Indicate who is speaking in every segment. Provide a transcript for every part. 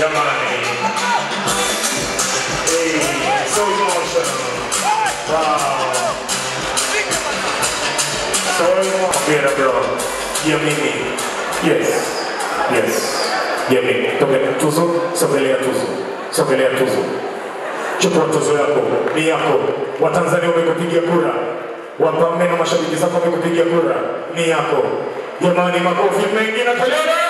Speaker 1: Yamani. Hey, so emotional. Wow. So beautiful. Yamini. Yes. Yes. Yamini. Tupeleka tuzo, sogelea tuzo. Sogelea tuzo. Chukua tuzo yako, ni yako. Watanzania wamekupigia kura. Wapambe na mashabiki zako wamekupigia kura, ni yako. Jamani, makofi mengi na kelele.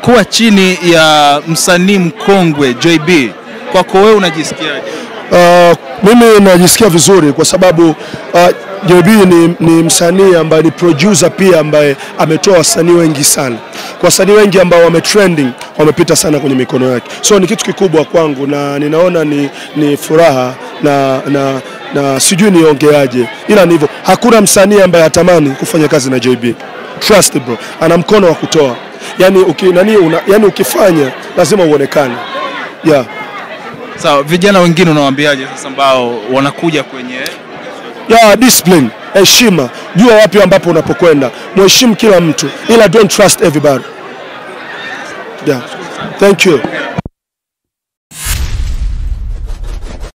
Speaker 2: Kuwa chini ya msanii mkongwe JB, kwako wewe unajisikiaje?
Speaker 3: Uh, mimi najisikia vizuri kwa sababu uh, JB ni, ni msanii ambaye ni producer pia ambaye ametoa wasanii wengi sana. Kwa wasanii wengi ambao wame trending wamepita sana kwenye mikono yake, so ni kitu kikubwa kwangu na ninaona ni, ni furaha na, na, na sijui niongeaje, ila ni hivyo. Hakuna msanii ambaye hatamani kufanya kazi na JB. Trust bro, ana mkono wa kutoa yani, uki, nani, una, yani ukifanya lazima uonekane yeah.
Speaker 2: Sawa, vijana wengine unawaambiaje sasa ambao wanakuja kwenye
Speaker 3: ya discipline, heshima, jua wapi ambapo unapokwenda, mheshimu kila mtu, ila don't trust everybody. Yeah. Thank you.